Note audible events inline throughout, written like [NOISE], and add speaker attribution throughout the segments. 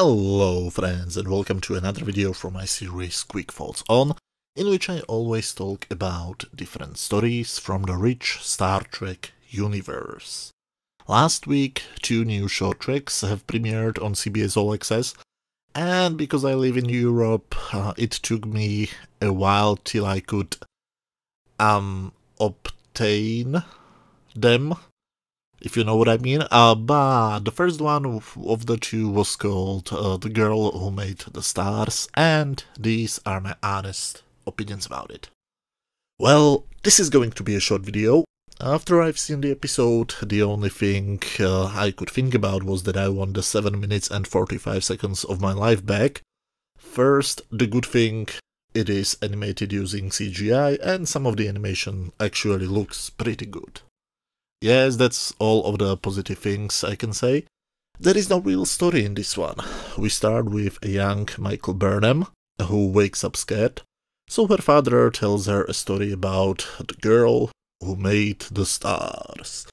Speaker 1: Hello friends and welcome to another video from my series Quick Thoughts On, in which I always talk about different stories from the rich Star Trek universe. Last week, two new short treks have premiered on CBS All Access, and because I live in Europe, uh, it took me a while till I could um obtain them if you know what I mean. Uh, but the first one of, the two was called uh, The Girl Who Made the Stars, and these are my honest opinions about it. Well, this is going to be a short video. After I've seen the episode, the only thing uh, I could think about was that I want the 7 minutes and 45 seconds of my life back. First, the good thing, it is animated using CGI, and some of the animation actually looks pretty good. Yes, that's all of the positive things I can say. There is no real story in this one. We start with a young Michael Burnham, who wakes up scared, so her father tells her a story about the girl who made the stars.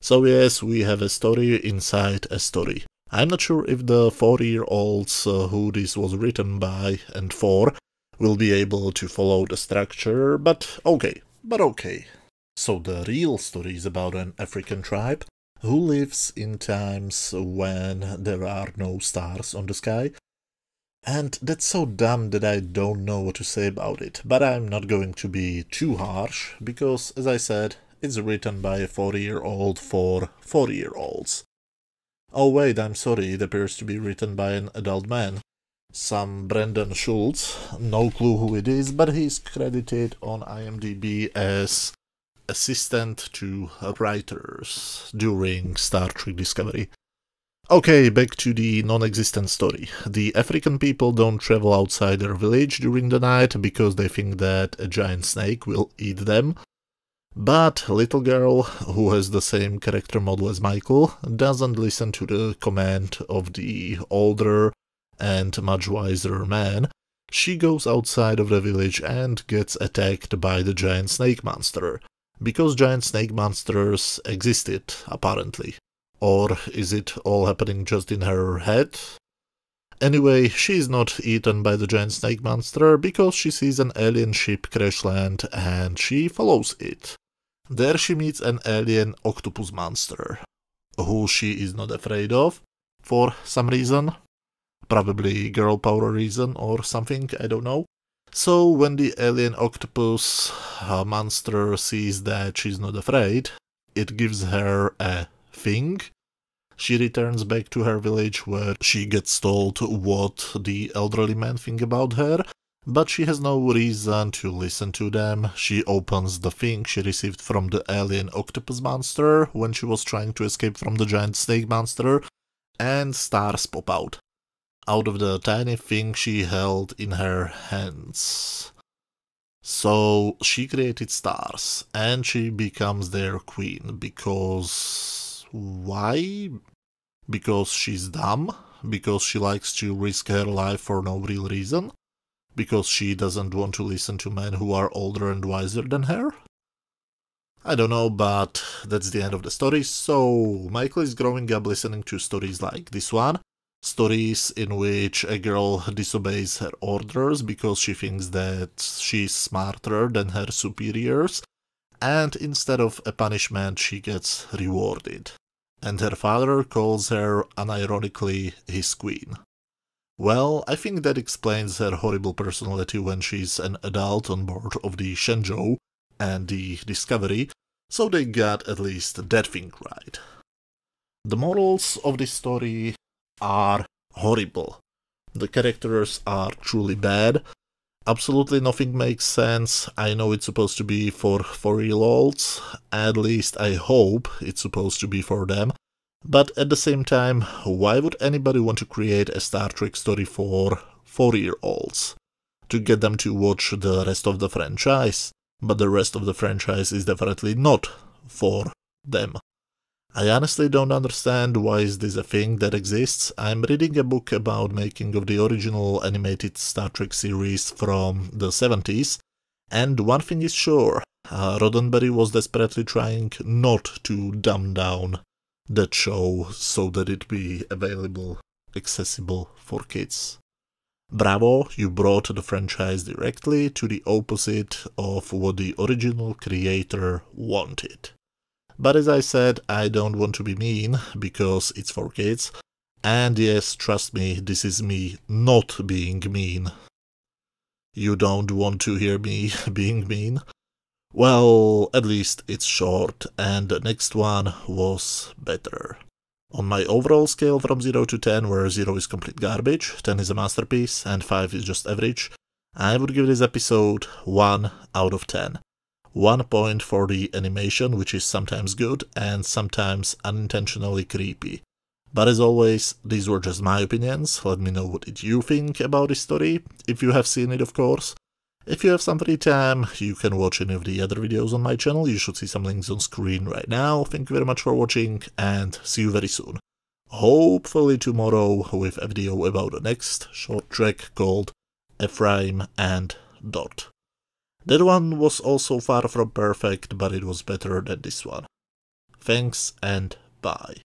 Speaker 1: So yes, we have a story inside a story. I'm not sure if the four-year-olds uh, who this was written by and for will be able to follow the structure, but okay, but okay. So the real story is about an African tribe who lives in times when there are no stars on the sky. And that's so dumb that I don't know what to say about it, but I'm not going to be too harsh, because, as I said, it's written by a 4-year-old for 4-year-olds. Oh wait, I'm sorry, it appears to be written by an adult man. Some Brandon Schultz, no clue who it is, but he's credited on IMDb as assistant to writers during Star Trek Discovery. Okay, back to the non-existent story. The African people don't travel outside their village during the night because they think that a giant snake will eat them. But little girl, who has the same character model as Michael, doesn't listen to the command of the older and much wiser man. She goes outside of the village and gets attacked by the giant snake monster because giant snake monsters existed, apparently. Or is it all happening just in her head? Anyway, she is not eaten by the giant snake monster because she sees an alien ship crash land and she follows it. There she meets an alien octopus monster, who she is not afraid of, for some reason. Probably girl power reason or something, I don't know. So when the alien octopus uh, monster sees that she's not afraid, it gives her a thing. She returns back to her village where she gets told what the elderly men think about her, but she has no reason to listen to them. She opens the thing she received from the alien octopus monster when she was trying to escape from the giant snake monster, and stars pop out out of the tiny thing she held in her hands. So she created stars and she becomes their queen because why? Because she's dumb? Because she likes to risk her life for no real reason? Because she doesn't want to listen to men who are older and wiser than her? I don't know, but that's the end of the story. So, Michael is growing up listening to stories like this one, stories in which a girl disobeys her orders because she thinks that she's smarter than her superiors, and instead of a punishment, she gets rewarded. And her father calls her unironically his queen. Well, I think that explains her horrible personality when she's an adult on board of the Shenzhou and the Discovery, so they got at least that thing right. The morals of this story are horrible. The characters are truly bad. Absolutely nothing makes sense. I know it's supposed to be for four-year-olds, at least I hope it's supposed to be for them. But at the same time, why would anybody want to create a Star Trek story for four-year-olds? To get them to watch the rest of the franchise. But the rest of the franchise is definitely not for them. I honestly don't understand why is this a thing that exists. I'm reading a book about making of the original animated Star Trek series from the 70s, and one thing is sure, uh, Roddenberry was desperately trying not to dumb down that show so that it be available accessible for kids. Bravo, you brought the franchise directly to the opposite of what the original creator wanted. But as I said, I don't want to be mean because it's for kids. And yes, trust me, this is me not being mean. You don't want to hear me [LAUGHS] being mean? Well, at least it's short, and the next one was better. On my overall scale from 0 to 10, where 0 is complete garbage, 10 is a masterpiece, and 5 is just average, I would give this episode 1 out of 10. 1 point for the animation, which is sometimes good and sometimes unintentionally creepy. But as always, these were just my opinions, let me know what did you think about this story, if you have seen it of course, if you have some free time, you can watch any of the other videos on my channel, you should see some links on screen right now. Thank you very much for watching and see you very soon. Hopefully tomorrow with a video about the next short trek called Ephraim and Dot. That one was also far from perfect, but it was better than this one. Thanks and bye.